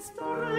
Ships